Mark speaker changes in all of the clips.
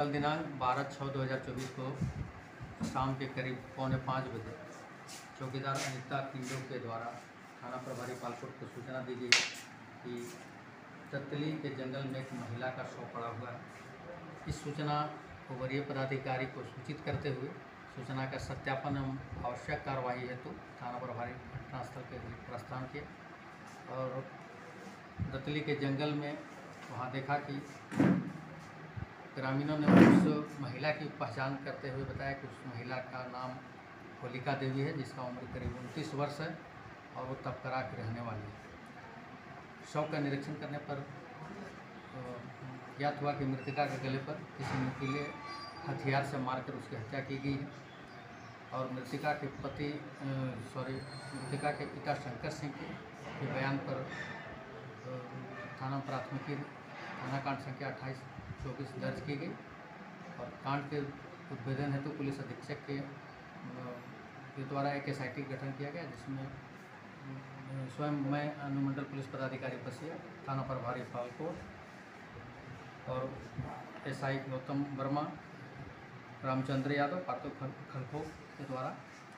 Speaker 1: कल दिनांक बारह छः दो हज़ार चौबीस को शाम के करीब पौने पाँच बजे चौकीदार अनिता किंडो के द्वारा थाना प्रभारी पालकोट को सूचना दी गई कि ततली के जंगल में एक महिला का शव पड़ा हुआ है। इस सूचना को वरीय पदाधिकारी को सूचित करते हुए सूचना का सत्यापन एवं आवश्यक कार्रवाई हेतु थाना प्रभारी घटनास्थल के प्रस्थान किया और दतली के जंगल में वहाँ देखा कि ग्रामीणों ने उस महिला की पहचान करते हुए बताया कि उस महिला का नाम होलिका देवी है जिसका उम्र करीब उनतीस वर्ष है और वो तबकरा की रहने वाली है। शव का निरीक्षण करने पर ज्ञात हुआ कि मृतिका के गले पर किसी नुकीले हथियार से मारकर उसकी हत्या की गई है और मृतिका के पति सॉरी मृतिका के पिता शंकर सिंह के, के बयान पर थाना प्राथमिकी थाना कांड संख्या अट्ठाईस चौबीस दर्ज की गई और कांड के उद्भेदन हेतु तो पुलिस अधीक्षक के के द्वारा एक एस गठन किया गया, जिसमें स्वयं मैं अनुमंडल पुलिस पदाधिकारी बसिया, थाना प्रभारी पालकोट और एसआई गौतम वर्मा, रामचंद्र यादव खल, खलखो के द्वारा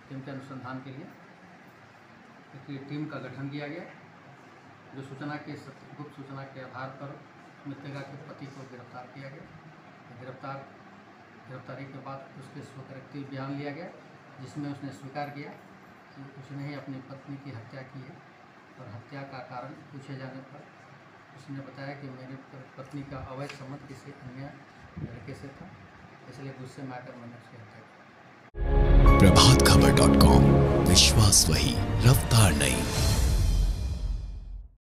Speaker 1: टीम के अनुसंधान के लिए एक टीम का गठन किया गया, जो सूचना के गुप्त सूचना के आधार पर मृतका के पति को गिरफ़्तार किया गया। गिरफ़्तार, गिरफ्तारी के बाद उसके स्वकरेक्टिव बयान लिया गया, जिसमें उसने स्वीकार किया कि उसने ही अपनी पत्नी की हत्या की है और हत्या का कारण पूछे जाने पर उसने बताया कि मेरे पत्नी का अवैध संबंध किसी अन्य लड़के से था, इसलिए गुस्से में आकर मैंने उसकी हत्या की।
Speaker 2: प्रभात खबर डॉट कॉम, विश्वास वही, रफ्तार नहीं